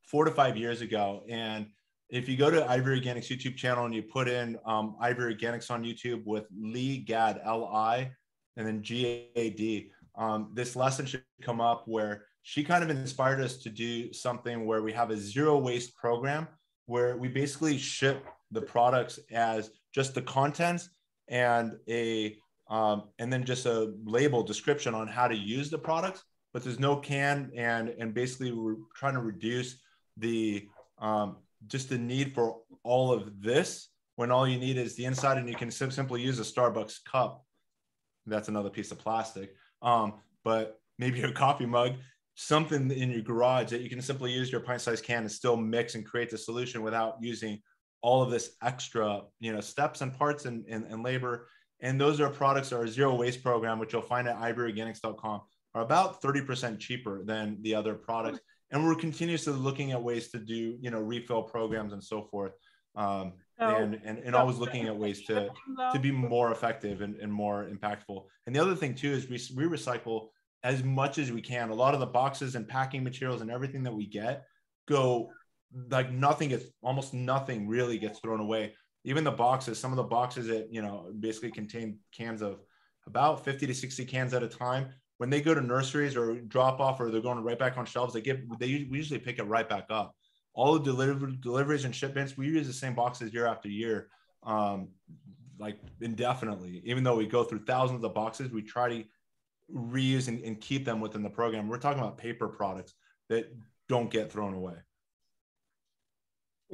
[SPEAKER 2] four to five years ago. And if you go to IV Organics youtube channel and you put in um, IV Organics on youtube with lee Gad l-i and then g-a-d um, this lesson should come up where she kind of inspired us to do something where we have a zero waste program where we basically ship the products as just the contents and a um, and then just a label description on how to use the products but there's no can and and basically we're trying to reduce the um, just the need for all of this when all you need is the inside and you can sim- simply use a starbucks cup. That's another piece of plastic. Um, but maybe a coffee mug something in your garage that you can simply use your pint sized can and still mix and create the solution without using all of this extra you know steps and parts and, and, and labor and those are products that are zero waste program which you'll find at ivorganics.com are about 30% cheaper than the other products and we're continuously looking at ways to do you know refill programs and so forth um,
[SPEAKER 5] So-
[SPEAKER 2] and, and and always looking at ways to to be more effective and, and more impactful. And the other thing too is we, we recycle as much as we can. A lot of the boxes and packing materials and everything that we get go like nothing gets almost nothing really gets thrown away. Even the boxes, some of the boxes that you know basically contain cans of about 50 to 60 cans at a time. When they go to nurseries or drop off or they're going right back on shelves, they get they we usually pick it right back up. All the deliver, deliveries and shipments, we use the same boxes year after year, um, like indefinitely. Even though we go through thousands of boxes, we try to reuse and, and keep them within the program. We're talking about paper products that don't get thrown away.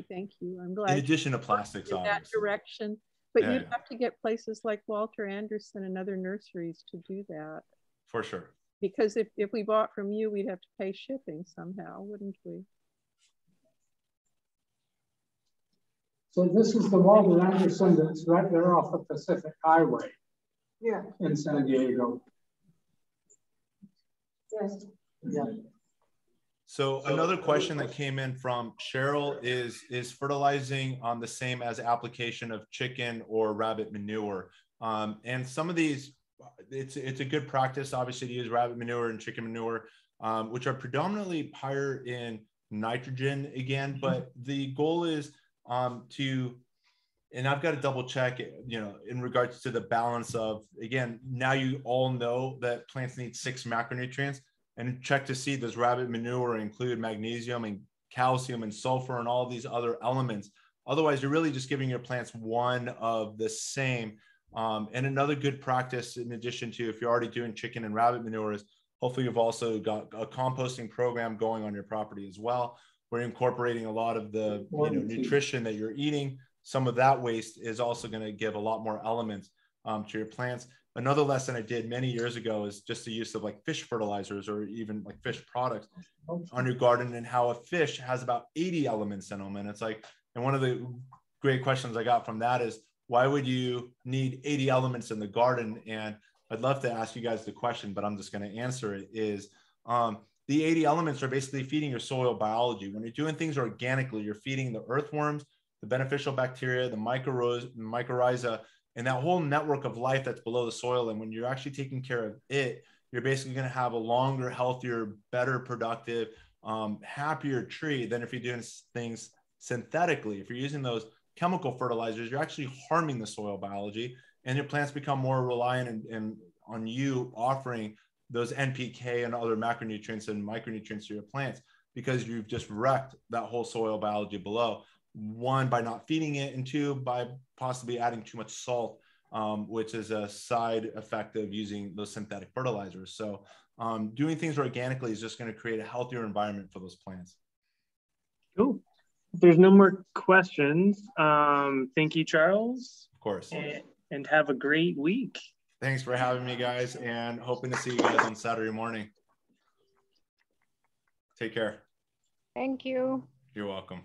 [SPEAKER 5] Thank you. I'm glad.
[SPEAKER 2] In addition to plastics,
[SPEAKER 5] in that
[SPEAKER 2] obviously.
[SPEAKER 5] direction. But
[SPEAKER 2] Yeah,
[SPEAKER 5] you'd
[SPEAKER 2] yeah.
[SPEAKER 5] have to get places like Walter Andersen and other nurseries to do that.
[SPEAKER 2] for sure.
[SPEAKER 5] Because if, if we bought from you, we'd have to pay shipping somehow, wouldn't we?
[SPEAKER 3] So this is the Walter Andersen that's right there off the Pacific Highway
[SPEAKER 4] Yeah,
[SPEAKER 3] in San Diego.
[SPEAKER 4] yes.
[SPEAKER 3] Yeah.
[SPEAKER 2] So another question that came in from Cheryl is, is fertilizing on the same as application of chicken or rabbit manure? Um, and some of these, it's, it's a good practice, obviously, to use rabbit manure and chicken manure, um, which are predominantly higher in nitrogen again, but the goal is um, to, and I've got to double check, you know, in regards to the balance of, again, now you all know that plants need six macronutrients and check to see does rabbit manure include magnesium and calcium and sulfur and all these other elements. Otherwise, you're really just giving your plants one of the same. Um, and another good practice, in addition to if you're already doing chicken and rabbit manure, is hopefully you've also got a composting program going on your property as well. We're incorporating a lot of the you know, nutrition that you're eating. Some of that waste is also going to give a lot more elements um, to your plants another lesson I did many years ago is just the use of like fish fertilizers or even like fish products on your garden and how a fish has about 80 elements in them. And it's like, and one of the great questions I got from that is why would you need 80 elements in the garden? And I'd love to ask you guys the question, but I'm just going to answer it is um, the 80 elements are basically feeding your soil biology. When you're doing things organically, you're feeding the earthworms, the beneficial bacteria, the mycorrhiza, mycorrhiza, and that whole network of life that's below the soil. And when you're actually taking care of it, you're basically going to have a longer, healthier, better productive, um, happier tree than if you're doing things synthetically. If you're using those chemical fertilizers, you're actually harming the soil biology, and your plants become more reliant and, and on you offering those NPK and other macronutrients and micronutrients to your plants because you've just wrecked that whole soil biology below. One, by not feeding it, and two, by possibly adding too much salt, um, which is a side effect of using those synthetic fertilizers. So, um, doing things organically is just going to create a healthier environment for those plants.
[SPEAKER 1] Cool. If there's no more questions, um, thank you, Charles,
[SPEAKER 2] Of course.
[SPEAKER 1] and, and have a great week.
[SPEAKER 2] Thanks for having me, guys, and hoping to see you guys on Saturday morning. Take care.
[SPEAKER 7] Thank you.
[SPEAKER 2] You're welcome.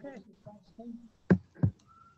[SPEAKER 5] Okay.